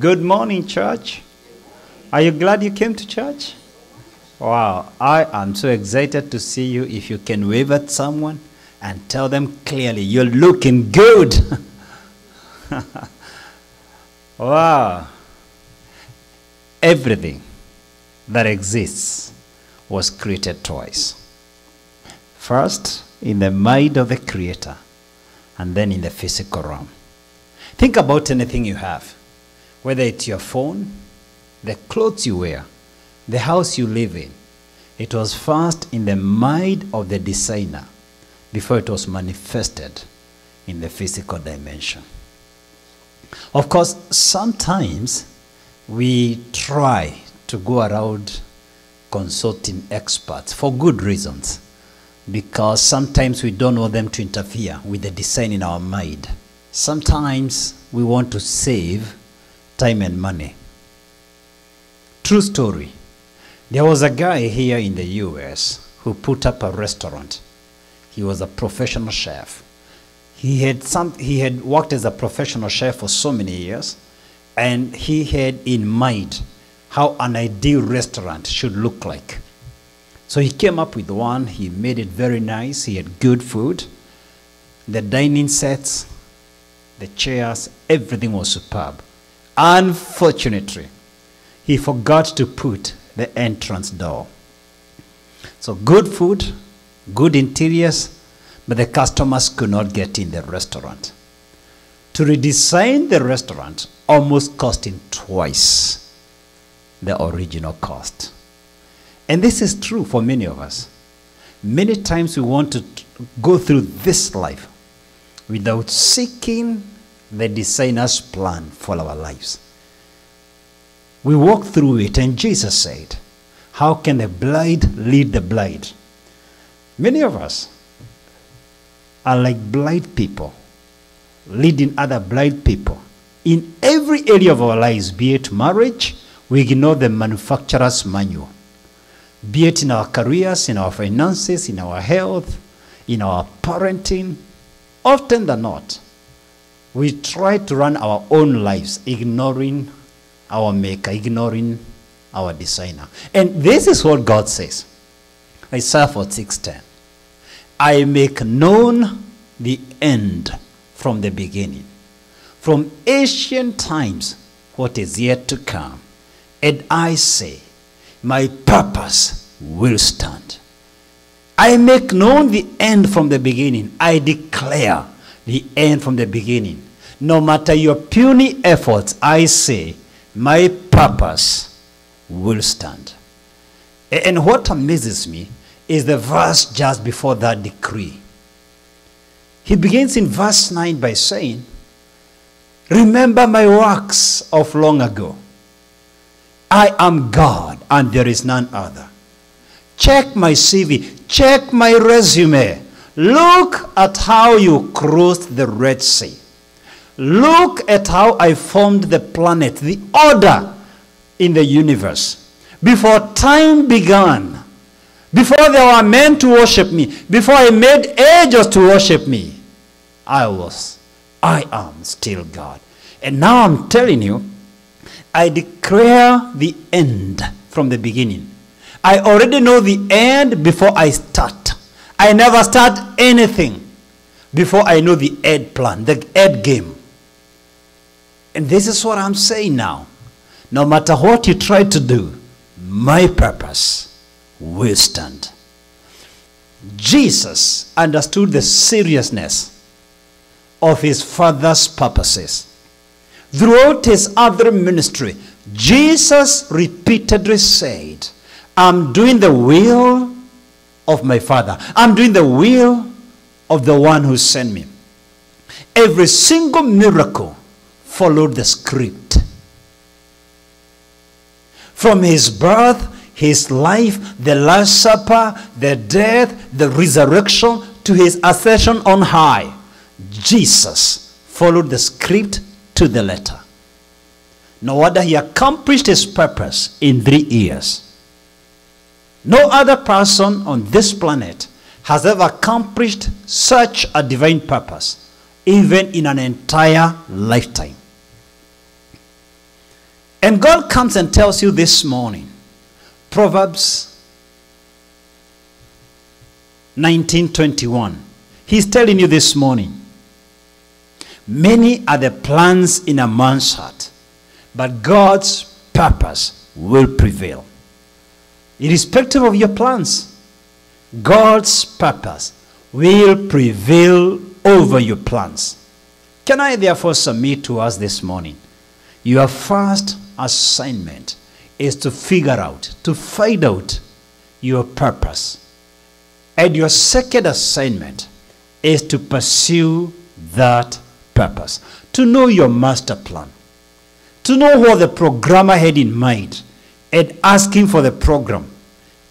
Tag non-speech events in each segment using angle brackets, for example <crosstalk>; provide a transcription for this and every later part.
Good morning, church. Are you glad you came to church? Wow, I am so excited to see you. If you can wave at someone and tell them clearly, you're looking good. <laughs> wow. Everything that exists was created twice. First, in the mind of the Creator, and then in the physical realm. Think about anything you have, whether it's your phone, the clothes you wear, the house you live in. It was first in the mind of the designer before it was manifested in the physical dimension. Of course, sometimes we try to go around consulting experts for good reasons because sometimes we don't want them to interfere with the design in our mind. Sometimes we want to save time and money. True story. There was a guy here in the US who put up a restaurant. He was a professional chef. He had, some, he had worked as a professional chef for so many years, and he had in mind how an ideal restaurant should look like. So he came up with one, he made it very nice, he had good food. The dining sets, the chairs, everything was superb. Unfortunately, he forgot to put the entrance door. So good food, good interiors, but the customers could not get in the restaurant. To redesign the restaurant almost cost him twice the original cost. And this is true for many of us. Many times we want to go through this life without seeking the designer's plan for our lives. We walk through it, and Jesus said, How can the blind lead the blind? Many of us are like blind people, leading other blind people. In every area of our lives, be it marriage, we ignore the manufacturer's manual. Be it in our careers, in our finances, in our health, in our parenting, often than not, we try to run our own lives, ignoring our maker, ignoring our designer. And this is what God says. Isaiah 46:10. I make known the end from the beginning. From ancient times, what is yet to come. And I say, my purpose will stand. I make known the end from the beginning. I declare the end from the beginning. No matter your puny efforts, I say, my purpose will stand. And what amazes me is the verse just before that decree. He begins in verse 9 by saying, Remember my works of long ago. I am God and there is none other. Check my CV, check my resume. Look at how you crossed the Red Sea. Look at how I formed the planet, the order in the universe. Before time began, before there were men to worship me, before I made angels to worship me, I was, I am still God. And now I'm telling you, I declare the end from the beginning. I already know the end before I start. I never start anything before I know the end plan, the end game. And this is what I'm saying now. No matter what you try to do, my purpose will stand. Jesus understood the seriousness of his father's purposes. Throughout his other ministry, Jesus repeatedly said, I'm doing the will of my Father. I'm doing the will of the one who sent me. Every single miracle followed the script. From his birth, his life, the Last Supper, the death, the resurrection, to his ascension on high, Jesus followed the script to the letter. No wonder he accomplished his purpose in three years. No other person on this planet has ever accomplished such a divine purpose, even in an entire lifetime. And God comes and tells you this morning, Proverbs 19:21. He's telling you this morning, many are the plans in a man's heart, but God's purpose will prevail. Irrespective of your plans, God's purpose will prevail over your plans. Can I therefore submit to us this morning? Your first assignment is to figure out, to find out your purpose. And your second assignment is to pursue that purpose, to know your master plan, to know what the programmer had in mind, and asking for the program,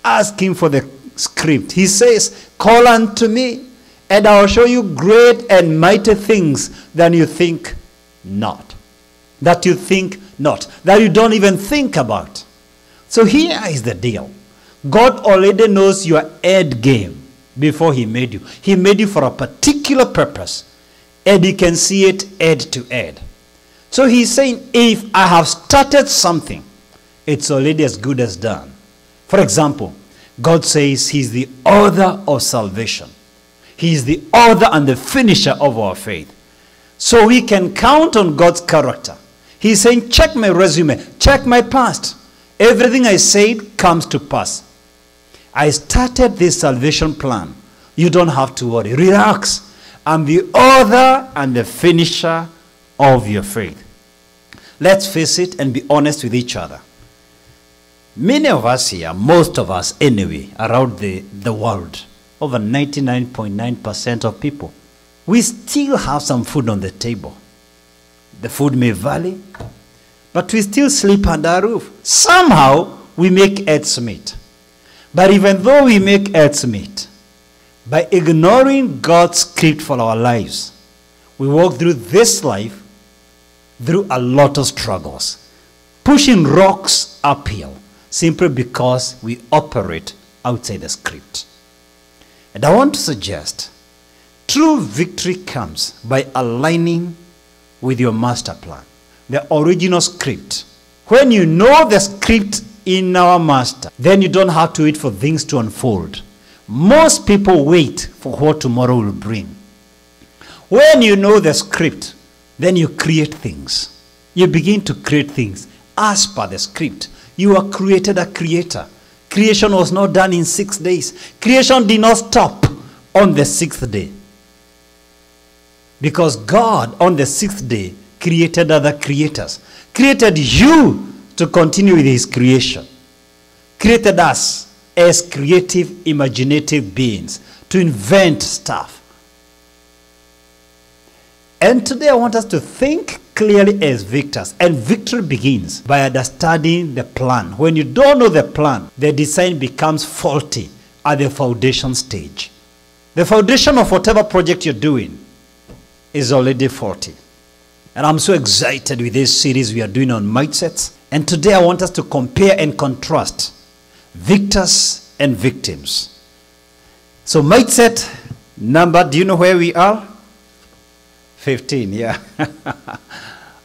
asking for the script. He says, Call unto me, and I will show you great and mighty things than you think not. That you think not. That you don't even think about. So here is the deal God already knows your end game before He made you. He made you for a particular purpose, and He can see it end to end. So He's saying, if I have started something, it's already as good as done. For example, God says He's the author of salvation. He is the author and the finisher of our faith. So we can count on God's character. He's saying, check my resume, check my past. Everything I said comes to pass. I started this salvation plan. You don't have to worry. Relax. I'm the author and the finisher of your faith. Let's face it and be honest with each other. Many of us here, most of us anyway, around the, the world, over 99.9% of people, we still have some food on the table. The food may vary, but we still sleep under a roof. Somehow, we make ends meet. But even though we make ends meet, by ignoring God's script for our lives, we walk through this life through a lot of struggles, pushing rocks uphill simply because we operate outside the script. And I want to suggest true victory comes by aligning with your master plan, the original script. When you know the script in our master, then you don't have to wait for things to unfold. Most people wait for what tomorrow will bring. When you know the script, then you create things. You begin to create things as per the script. You are created a creator. Creation was not done in six days. Creation did not stop on the sixth day. Because God, on the sixth day, created other creators, created you to continue with His creation, created us as creative, imaginative beings to invent stuff. And today I want us to think clearly as victors. And victory begins by understanding the plan. When you don't know the plan, the design becomes faulty at the foundation stage. The foundation of whatever project you're doing is already faulty. And I'm so excited with this series we are doing on mindsets. And today I want us to compare and contrast victors and victims. So, mindset number, do you know where we are? 15, yeah. <laughs>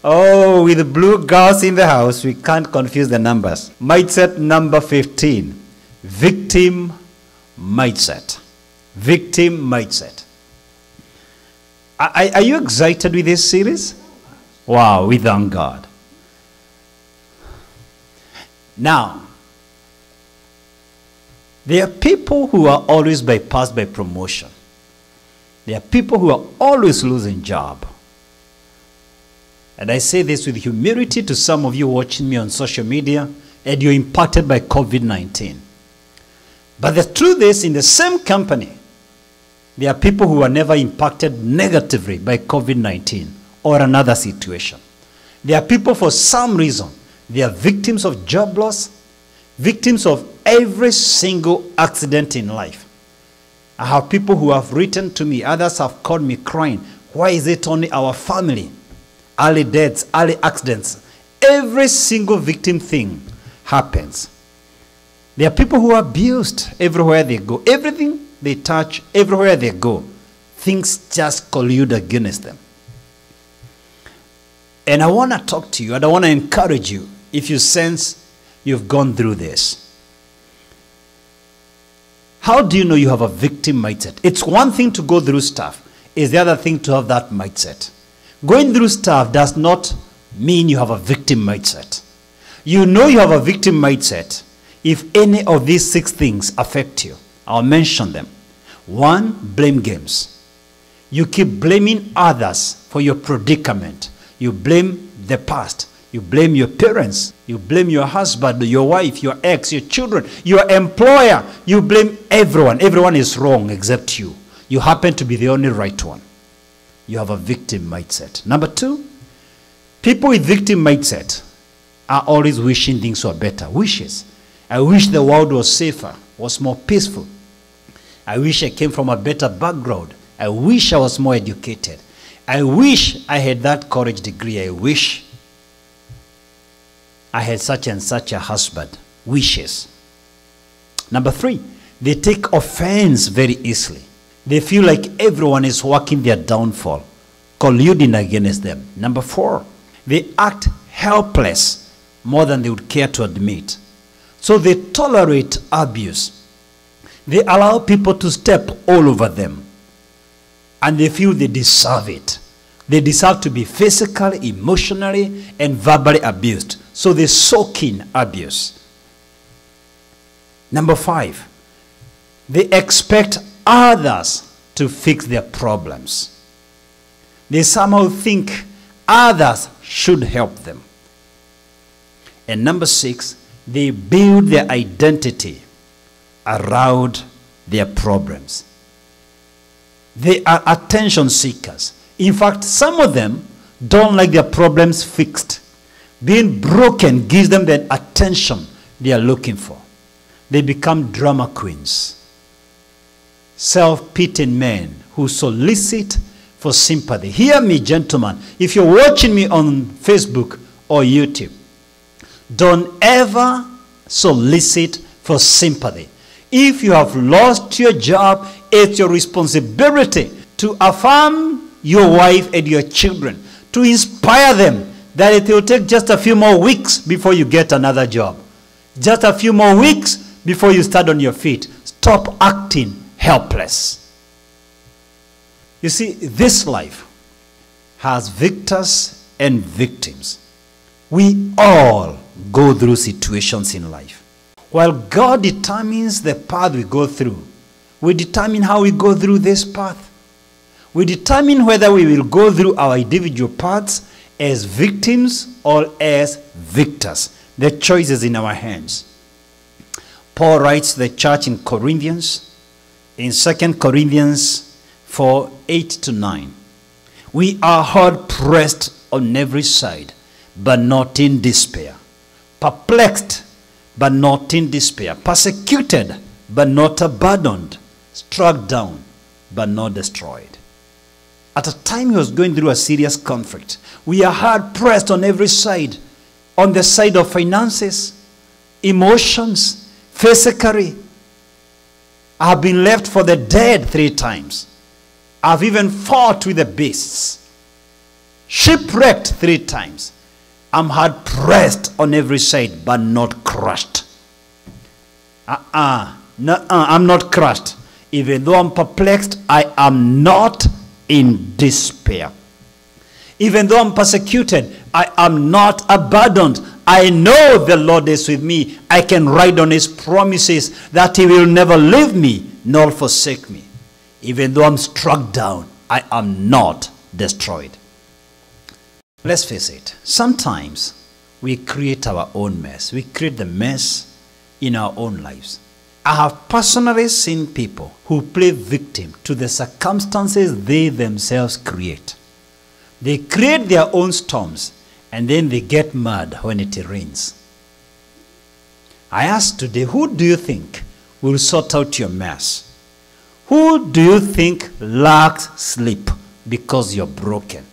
oh, with blue girls in the house, we can't confuse the numbers. Mindset number 15 victim mindset. Victim mindset. Are, are you excited with this series? Wow, we thank God. Now, there are people who are always bypassed by promotion. There are people who are always losing job. And I say this with humility to some of you watching me on social media, and you're impacted by COVID 19. But the truth is, in the same company, there are people who are never impacted negatively by COVID 19 or another situation. There are people, for some reason, they are victims of job loss, victims of every single accident in life. I have people who have written to me, others have called me crying. Why is it only our family? Early deaths, early accidents. Every single victim thing happens. There are people who are abused everywhere they go. Everything they touch, everywhere they go, things just collude against them. And I want to talk to you and I want to encourage you if you sense you've gone through this. How do you know you have a victim mindset? It's one thing to go through stuff, it's the other thing to have that mindset. Going through stuff does not mean you have a victim mindset. You know you have a victim mindset if any of these six things affect you. I'll mention them. One, blame games. You keep blaming others for your predicament. You blame the past. You blame your parents. You blame your husband, your wife, your ex, your children, your employer. You blame everyone. Everyone is wrong except you. You happen to be the only right one. You have a victim mindset. Number two, people with victim mindset are always wishing things were better. Wishes. I wish the world was safer, was more peaceful. I wish I came from a better background. I wish I was more educated. I wish I had that college degree. I wish I had such and such a husband. Wishes. Number three, they take offense very easily. They feel like everyone is working their downfall, colluding against them. Number four, they act helpless more than they would care to admit. So they tolerate abuse. They allow people to step all over them. And they feel they deserve it. They deserve to be physically, emotionally, and verbally abused. So they soak in abuse. Number five, they expect others to fix their problems. They somehow think others should help them. And number six, they build their identity around their problems. They are attention seekers. In fact, some of them don't like their problems fixed. Being broken gives them the attention they are looking for. They become drama queens, self pitying men who solicit for sympathy. Hear me, gentlemen. If you're watching me on Facebook or YouTube, don't ever solicit for sympathy. If you have lost your job, it's your responsibility to affirm your wife and your children, to inspire them that it will take just a few more weeks before you get another job. Just a few more weeks before you start on your feet. Stop acting helpless. You see, this life has victors and victims. We all go through situations in life. While God determines the path we go through, we determine how we go through this path. We determine whether we will go through our individual paths as victims or as victors. The choice is in our hands. Paul writes the church in Corinthians, in 2 Corinthians 4 8 to 9. We are hard pressed on every side, but not in despair, perplexed, but not in despair, persecuted, but not abandoned, struck down, but not destroyed. At a time he was going through a serious conflict, we are hard pressed on every side on the side of finances, emotions, physically. I have been left for the dead three times. I've even fought with the beasts, shipwrecked three times. I'm hard pressed on every side, but not crushed. Uh uh-uh. uh, I'm not crushed. Even though I'm perplexed, I am not in despair. Even though I'm persecuted, I am not abandoned. I know the Lord is with me. I can ride on his promises that he will never leave me nor forsake me. Even though I'm struck down, I am not destroyed. Let's face it, sometimes we create our own mess. We create the mess in our own lives. I have personally seen people who play victim to the circumstances they themselves create. They create their own storms and then they get mad when it rains. I ask today, who do you think will sort out your mess? Who do you think lacks sleep because you're broken?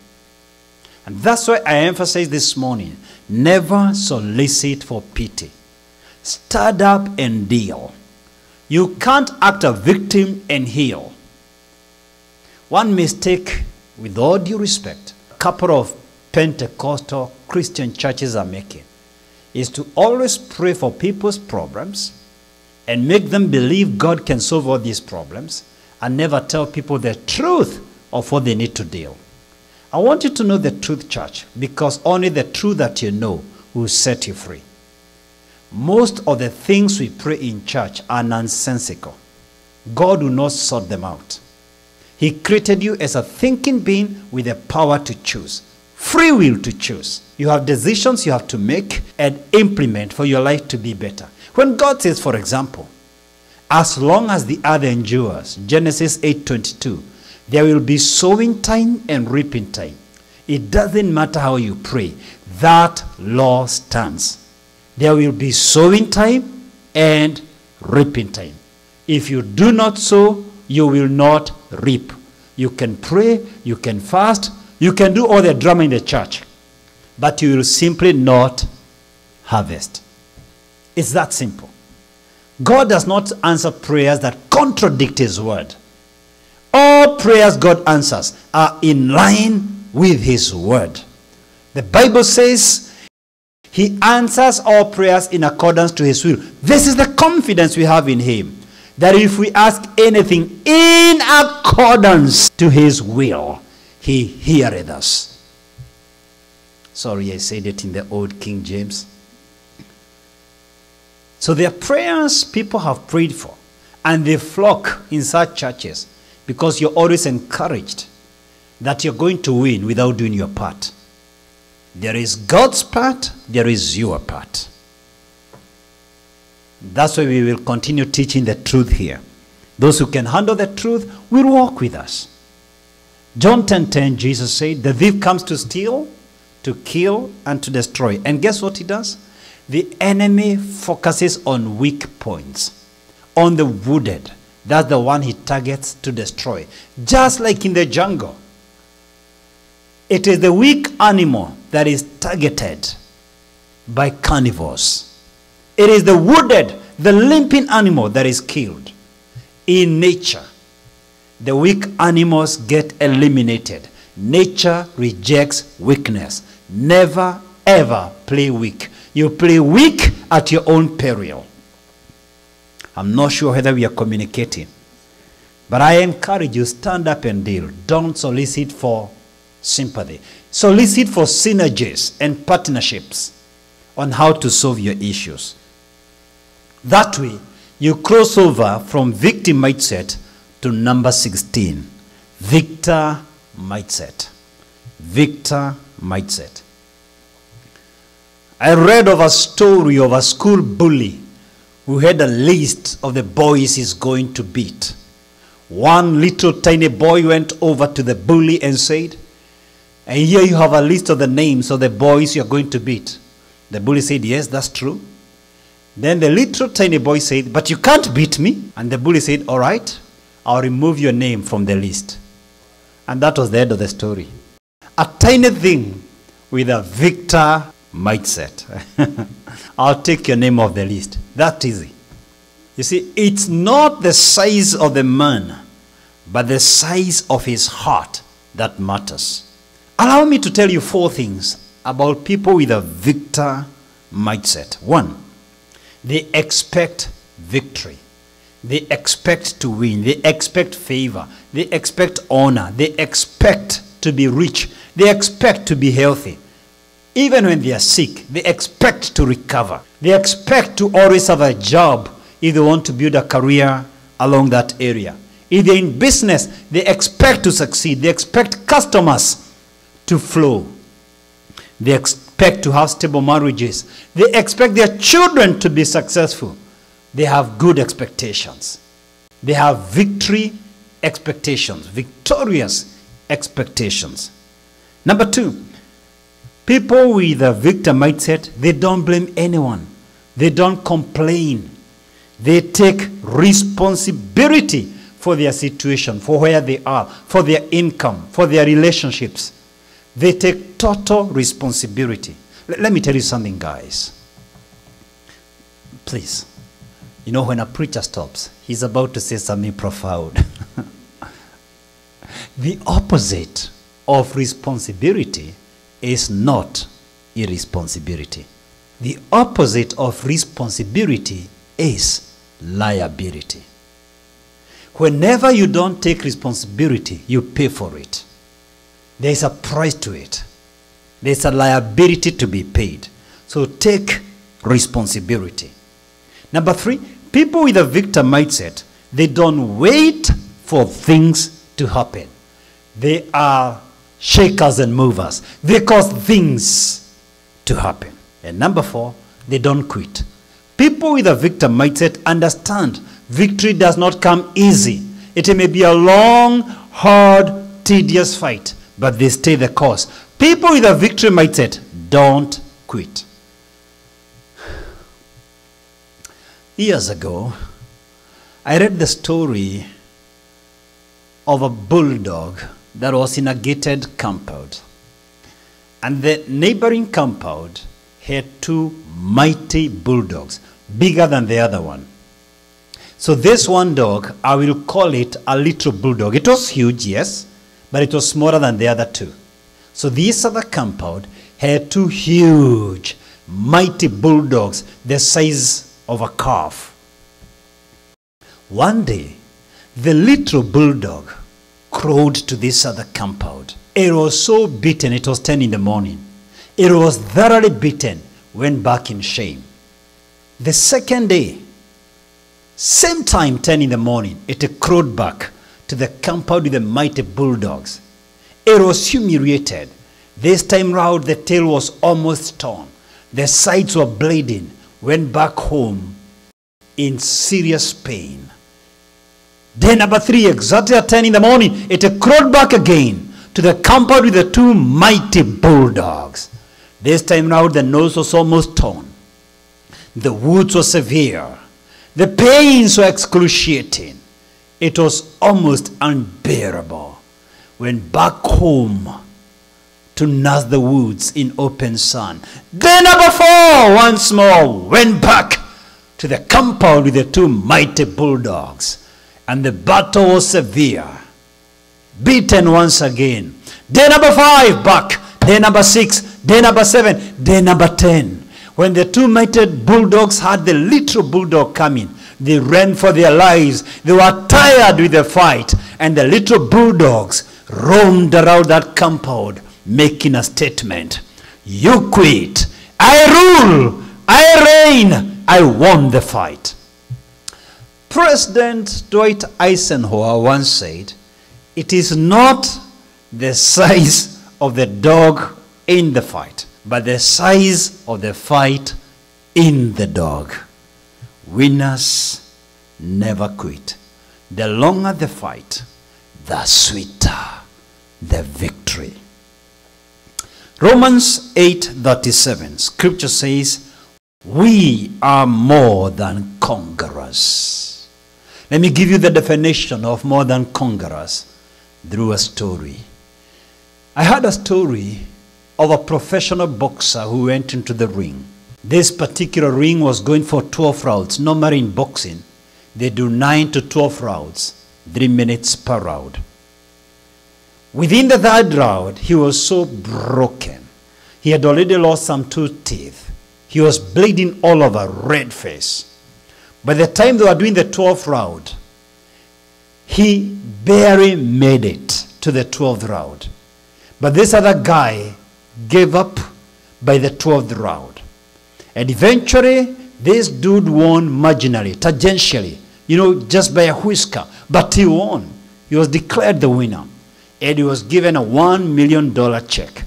And that's why I emphasize this morning never solicit for pity. Stand up and deal. You can't act a victim and heal. One mistake, with all due respect, a couple of Pentecostal Christian churches are making is to always pray for people's problems and make them believe God can solve all these problems and never tell people the truth of what they need to deal. I want you to know the truth, church, because only the truth that you know will set you free. Most of the things we pray in church are nonsensical. God will not sort them out. He created you as a thinking being with the power to choose, free will to choose. You have decisions you have to make and implement for your life to be better. When God says, for example, as long as the earth endures, Genesis 8:22, there will be sowing time and reaping time. It doesn't matter how you pray. That law stands. There will be sowing time and reaping time. If you do not sow, you will not reap. You can pray, you can fast, you can do all the drama in the church, but you will simply not harvest. It's that simple. God does not answer prayers that contradict His word. All prayers God answers are in line with His word. The Bible says He answers all prayers in accordance to His will. This is the confidence we have in Him that if we ask anything in accordance to His will, He heareth us. Sorry, I said it in the old King James. So there are prayers people have prayed for, and they flock in such churches because you're always encouraged that you're going to win without doing your part. There is God's part, there is your part. That's why we will continue teaching the truth here. Those who can handle the truth will walk with us. John 10:10 10, Jesus said, "The thief comes to steal, to kill and to destroy." And guess what he does? The enemy focuses on weak points, on the wounded. That's the one he targets to destroy. Just like in the jungle. It is the weak animal that is targeted by carnivores. It is the wounded, the limping animal that is killed. In nature, the weak animals get eliminated. Nature rejects weakness. Never, ever play weak. You play weak at your own peril. I'm not sure whether we are communicating. But I encourage you, stand up and deal. Don't solicit for sympathy. Solicit for synergies and partnerships on how to solve your issues. That way, you cross over from victim mindset to number 16 victor mindset. Victor mindset. I read of a story of a school bully who had a list of the boys he's going to beat. One little tiny boy went over to the bully and said, And here you have a list of the names of the boys you're going to beat. The bully said, Yes, that's true. Then the little tiny boy said, But you can't beat me. And the bully said, All right, I'll remove your name from the list. And that was the end of the story. A tiny thing with a victor mindset. <laughs> I'll take your name off the list. That easy. You see, it's not the size of the man, but the size of his heart that matters. Allow me to tell you four things about people with a victor mindset. One, they expect victory. They expect to win. They expect favor. They expect honor. They expect to be rich. They expect to be healthy. Even when they are sick, they expect to recover. They expect to always have a job if they want to build a career along that area. If they're in business, they expect to succeed. They expect customers to flow. They expect to have stable marriages. They expect their children to be successful. They have good expectations. They have victory expectations, victorious expectations. Number two, people with a victor mindset, they don't blame anyone. They don't complain. They take responsibility for their situation, for where they are, for their income, for their relationships. They take total responsibility. Let, let me tell you something, guys. Please. You know, when a preacher stops, he's about to say something profound. <laughs> the opposite of responsibility is not irresponsibility. The opposite of responsibility is liability. Whenever you don't take responsibility, you pay for it. There's a price to it. There's a liability to be paid. So take responsibility. Number three, people with a victim mindset, they don't wait for things to happen. They are shakers and movers. They cause things to happen. And number four, they don't quit. People with a victim mindset understand victory does not come easy. It may be a long, hard, tedious fight, but they stay the course. People with a victory mindset don't quit. Years ago, I read the story of a bulldog that was in a gated compound. And the neighboring compound had two mighty bulldogs, bigger than the other one. So this one dog, I will call it a little bulldog. It was huge, yes, but it was smaller than the other two. So this other compound had two huge, mighty bulldogs, the size of a calf. One day, the little bulldog crowed to this other compound. It was so beaten, it was 10 in the morning. It was thoroughly beaten, went back in shame. The second day, same time, 10 in the morning, it crowed back to the compound with the mighty bulldogs. It was humiliated. This time round, the tail was almost torn. The sides were bleeding. Went back home in serious pain. Day number three, exactly at 10 in the morning, it crawled back again to the compound with the two mighty bulldogs. This time round, the nose was almost torn. The wounds were severe. The pains were excruciating. It was almost unbearable. when back home to nurse the wounds in open sun. Day number four, once more, went back to the compound with the two mighty bulldogs and the battle was severe. Beaten once again. Day number five, back. Day number six, day number seven, day number ten. When the two mighty bulldogs had the little bulldog coming, they ran for their lives. They were tired with the fight, and the little bulldogs roamed around that compound, making a statement You quit. I rule. I reign. I won the fight. President Dwight Eisenhower once said, It is not the size of the dog in the fight, but the size of the fight in the dog. Winners never quit. The longer the fight, the sweeter the victory. Romans 8:37 scripture says, "We are more than conquerors." Let me give you the definition of more than conquerors through a story. I heard a story of a professional boxer who went into the ring. This particular ring was going for 12 rounds. Normally in boxing, they do 9 to 12 rounds, 3 minutes per round. Within the third round, he was so broken. He had already lost some two teeth. He was bleeding all over, red face. By the time they were doing the 12th round, he barely made it to the 12th round. But this other guy gave up by the 12th round. And eventually, this dude won marginally, tangentially, you know, just by a whisker. But he won. He was declared the winner. And he was given a $1 million check.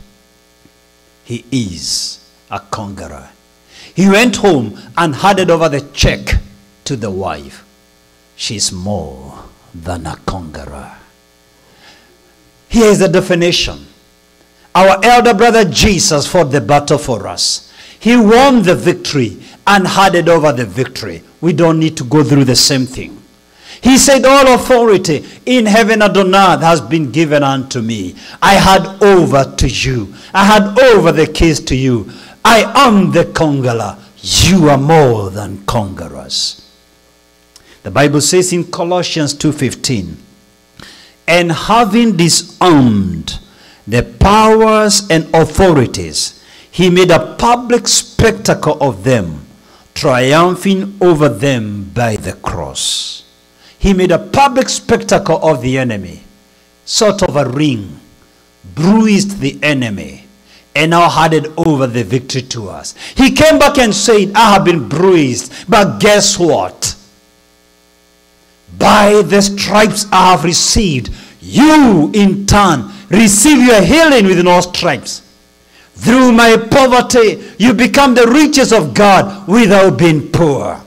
He is a conqueror. He went home and handed over the check to the wife. She's more than a conqueror. Here is the definition. Our elder brother Jesus fought the battle for us. He won the victory and handed over the victory. We don't need to go through the same thing. He said, All authority in heaven and on earth has been given unto me. I had over to you. I had over the keys to you. I am the conqueror. You are more than conquerors. The Bible says in Colossians 2:15, and having disarmed the powers and authorities, He made a public spectacle of them, triumphing over them by the cross. He made a public spectacle of the enemy, sort of a ring, bruised the enemy, and now handed over the victory to us. He came back and said, I have been bruised, but guess what? By the stripes I have received, you in turn receive your healing with no stripes. Through my poverty, you become the riches of God without being poor.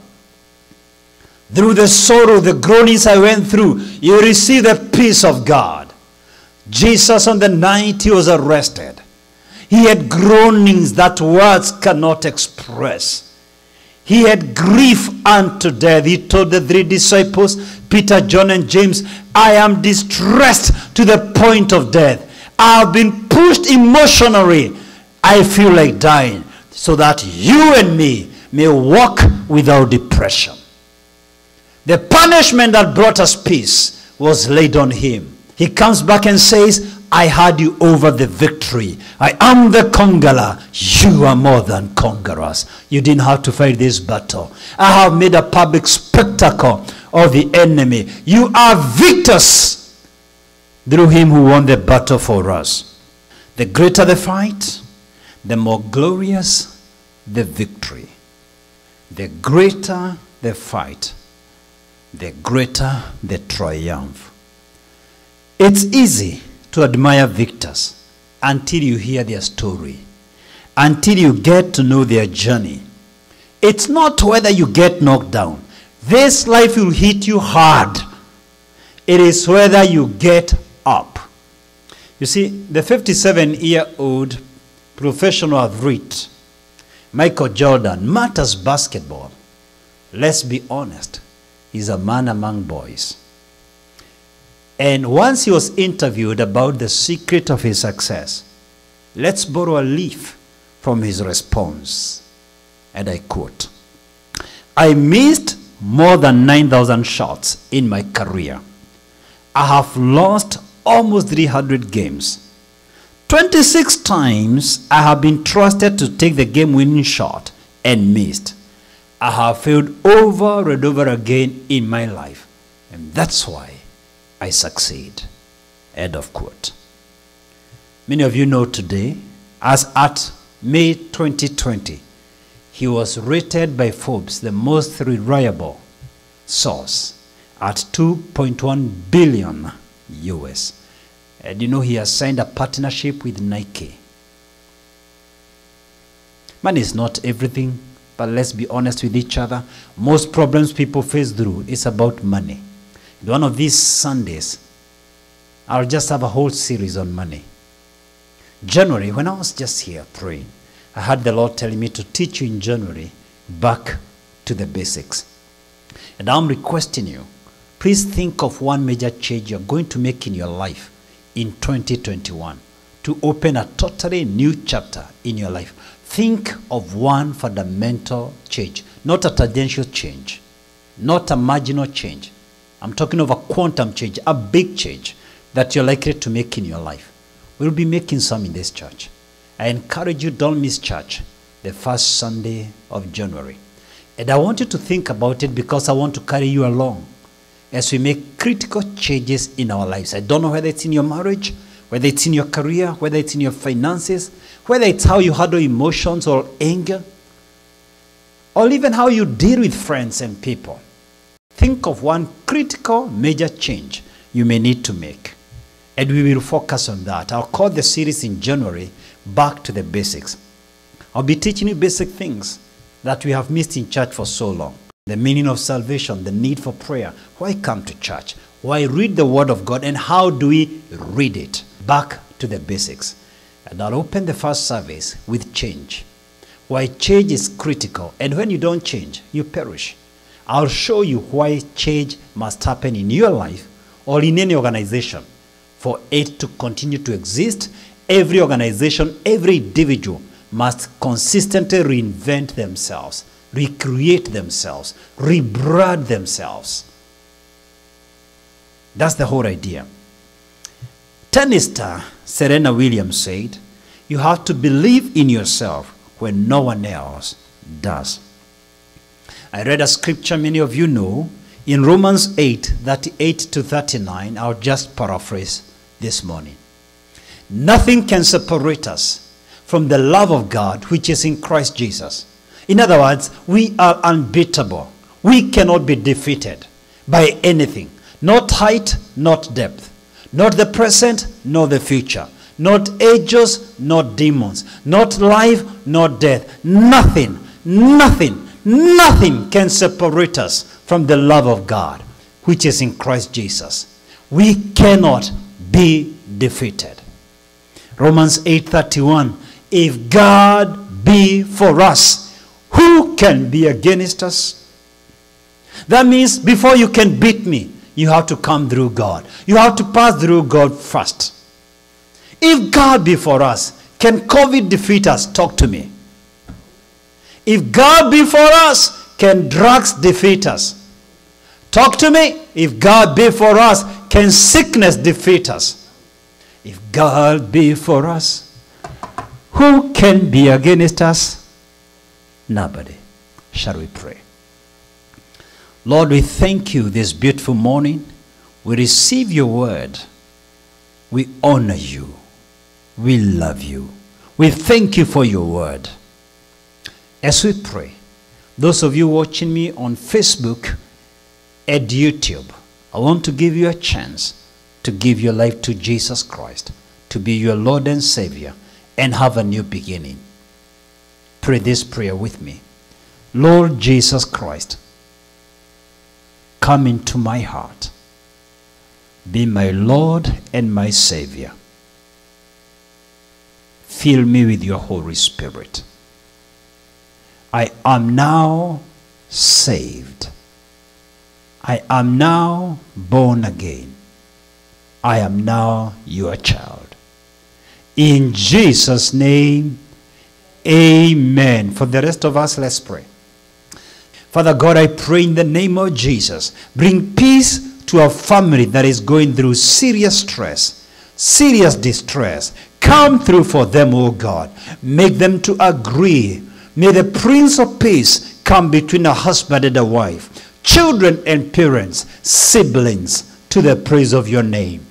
Through the sorrow, the groanings I went through, you receive the peace of God. Jesus, on the night he was arrested, he had groanings that words cannot express. He had grief unto death. He told the three disciples, Peter, John, and James, I am distressed to the point of death. I have been pushed emotionally. I feel like dying so that you and me may walk without depression. The punishment that brought us peace was laid on him. He comes back and says, I had you over the victory. I am the conqueror. You are more than conquerors. You didn't have to fight this battle. I have made a public spectacle of the enemy. You are victors through him who won the battle for us. The greater the fight, the more glorious the victory. The greater the fight, the greater the triumph. It's easy to admire victors until you hear their story, until you get to know their journey. It's not whether you get knocked down. This life will hit you hard. It is whether you get up. You see, the 57 year old professional athlete, Michael Jordan, matters basketball. Let's be honest, he's a man among boys. And once he was interviewed about the secret of his success, let's borrow a leaf from his response. And I quote I missed more than 9,000 shots in my career. I have lost almost 300 games. 26 times I have been trusted to take the game winning shot and missed. I have failed over and over again in my life. And that's why I succeed. End of quote. Many of you know today, as at May 2020, he was rated by Forbes the most reliable source at 2.1 billion US. Uh, and you know he has signed a partnership with Nike. Money is not everything, but let's be honest with each other. Most problems people face through is about money. One of these Sundays, I'll just have a whole series on money. January, when I was just here praying, I had the Lord telling me to teach you in January back to the basics. And I'm requesting you, please think of one major change you're going to make in your life in 2021 to open a totally new chapter in your life. Think of one fundamental change, not a tangential change, not a marginal change. I'm talking of a quantum change, a big change that you're likely to make in your life. We'll be making some in this church. I encourage you, don't miss church the first Sunday of January. And I want you to think about it because I want to carry you along as we make critical changes in our lives. I don't know whether it's in your marriage, whether it's in your career, whether it's in your finances, whether it's how you handle emotions or anger, or even how you deal with friends and people. Think of one critical major change you may need to make. And we will focus on that. I'll call the series in January Back to the Basics. I'll be teaching you basic things that we have missed in church for so long. The meaning of salvation, the need for prayer, why come to church, why read the Word of God, and how do we read it? Back to the basics. And I'll open the first service with change. Why change is critical, and when you don't change, you perish. I'll show you why change must happen in your life or in any organization for it to continue to exist. Every organization, every individual must consistently reinvent themselves, recreate themselves, rebrand themselves. That's the whole idea. Tennis star Serena Williams said, You have to believe in yourself when no one else does. I read a scripture many of you know in Romans 8 38 to 39. I'll just paraphrase this morning. Nothing can separate us from the love of God which is in Christ Jesus. In other words, we are unbeatable. We cannot be defeated by anything, not height, not depth, not the present, nor the future, not angels, not demons, not life, not death. Nothing, nothing, nothing can separate us from the love of God which is in Christ Jesus. We cannot be defeated. Romans 8:31 If God be for us, who can be against us? That means before you can beat me, you have to come through God. You have to pass through God first. If God be for us, can COVID defeat us? Talk to me. If God be for us, can drugs defeat us? Talk to me. If God be for us, can sickness defeat us? If God be for us, who can be against us? Nobody. Shall we pray? Lord, we thank you this beautiful morning. We receive your word. We honor you. We love you. We thank you for your word. As we pray, those of you watching me on Facebook and YouTube, I want to give you a chance to give your life to Jesus Christ, to be your Lord and Savior, and have a new beginning. Pray this prayer with me. Lord Jesus Christ, come into my heart. Be my Lord and my Savior. Fill me with your Holy Spirit. I am now saved. I am now born again. I am now your child. In Jesus' name, amen. For the rest of us, let's pray. Father God, I pray in the name of Jesus, bring peace to a family that is going through serious stress, serious distress. Come through for them, O God. Make them to agree. May the Prince of Peace come between a husband and a wife, children and parents, siblings, to the praise of your name.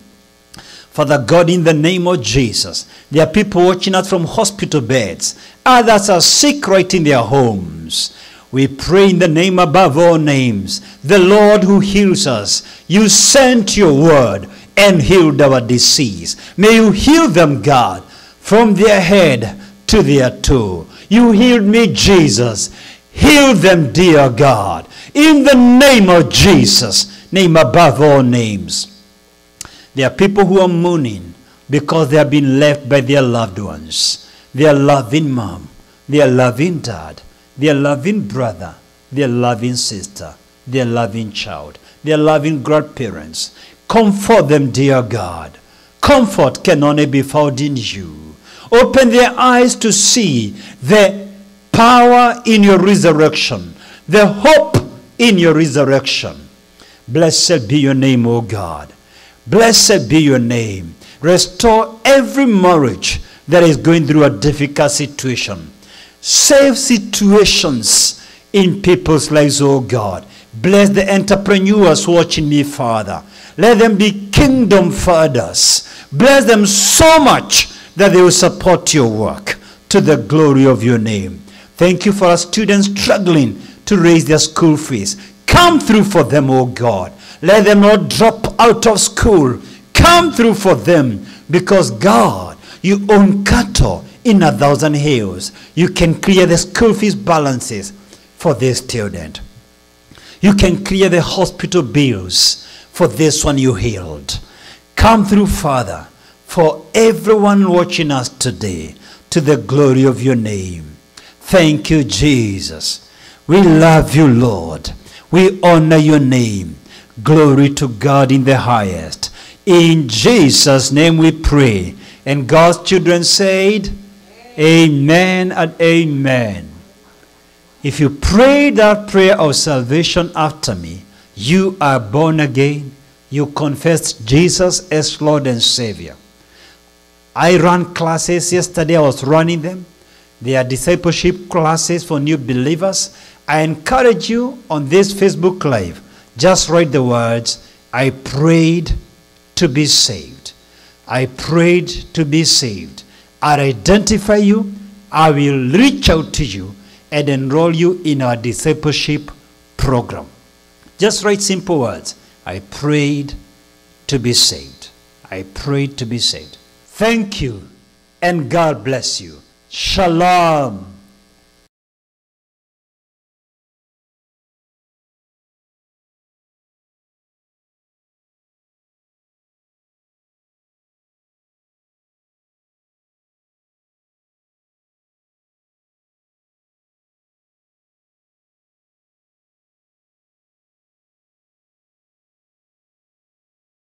Father God, in the name of Jesus, there are people watching us from hospital beds. Others are sick right in their homes. We pray in the name above all names, the Lord who heals us. You sent your word and healed our disease. May you heal them, God, from their head to their toe. You healed me, Jesus. Heal them, dear God. In the name of Jesus, name above all names. There are people who are mourning because they have been left by their loved ones. Their loving mom, their loving dad, their loving brother, their loving sister, their loving child, their loving grandparents. Comfort them, dear God. Comfort can only be found in you. Open their eyes to see the power in your resurrection, the hope in your resurrection. Blessed be your name, O God. Blessed be your name. Restore every marriage that is going through a difficult situation. Save situations in people's lives, oh God. Bless the entrepreneurs watching me, Father. Let them be kingdom fathers. Bless them so much that they will support your work to the glory of your name. Thank you for our students struggling to raise their school fees. Come through for them, oh God. Let them not drop out of school. Come through for them because God, you own cattle in a thousand hills. You can clear the school fees balances for this student. You can clear the hospital bills for this one you healed. Come through, Father, for everyone watching us today to the glory of your name. Thank you, Jesus. We love you, Lord. We honor your name. Glory to God in the highest. In Jesus' name we pray. And God's children said, Amen and amen. If you pray that prayer of salvation after me, you are born again. You confess Jesus as Lord and Savior. I run classes. Yesterday I was running them. They are discipleship classes for new believers. I encourage you on this Facebook Live, just write the words, I prayed to be saved. I prayed to be saved. I'll identify you. I will reach out to you and enroll you in our discipleship program. Just write simple words. I prayed to be saved. I prayed to be saved. Thank you and God bless you. Shalom.